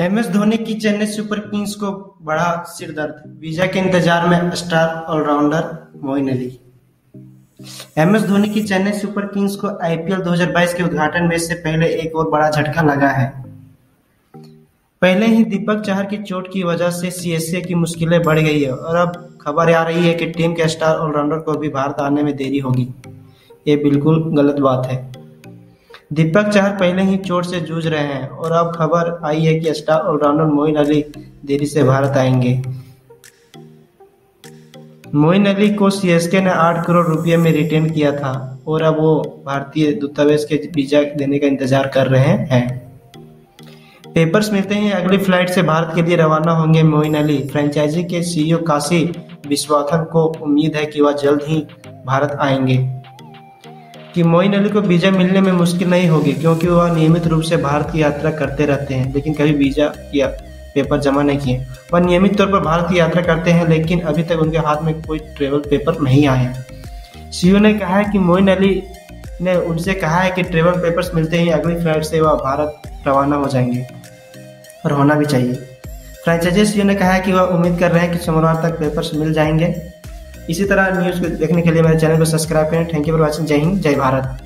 M S Dhoni की Chennai super Kings को बड़ा सिरदर्द वीज़ा के इंतज़ार में star allrounder Moin Ali. M S Dhoni की चेन्नई सुपर किंग्स को आईपीएल 2022 के उद्घाटन मैच से पहले एक और बड़ा झटका लगा है। पहले ही दीपक चाहर की चोट की वजह से सीएसए की मुश्किलें बढ़ गई है और अब खबर आ रही है कि टीम के स्टार ऑलराउंडर को भी भारत आने में देरी होगी। ये बिल्कुल गलत बात है। दीपक चाहर पहले ही चोट से जूझ रहे हैं और अब खबर आई है कि स्टार ऑलराउंडर मोइन अली देरी से भारत आएँगे। मोइन अली को सीएसके ने आठ करोड़ रुपए में रिटेन किया था और अब वो भारतीय दूतावास के वीज़ा देने का इंतज़ार कर रहे हैं। पेपर्स मिलते हैं अगली फ़्लाइट से भारत के लिए रवाना होंगे मोइन अली। फ्रेंचाइजी के सीईओ काशी विश्वाथन को उम्मीद है कि वह जल्द ही भारत आएँगे। कि मोइन अली को वीज़ा मिलने में मुश्किल नहीं होगी, क्योंकि वह नियमित रूप से भारत की यात्रा करते रहते हैं, लेकिन कभी वीज़ा या पेपर जमा नहीं किए। वह नियमित तौर पर भारत की यात्रा करते हैं, लेकिन अभी तक उनके हाथ में कोई ट्रेवल पेपर नहीं आए सीओ ने कहा है कि मोइन अली ने उनसे कहा है कि ट्रेवल पेपर्स मिलते ही अगली फ़्लाइट से वह भारत रवाना हो जाएँगे। और होना भी चाहिए। फ्रेंचाइजी सीओ ने कहा है कि वह उम्मीद कर रहे हैं कि सोमवार तक पेपर्स मिल जाएँगे। इसी तरह न्यूज़ देखने के लिए मेरे चैनल को सब्सक्राइब करें। थैंक यू फॉर वॉचिंग जय हिंद, जय भारत।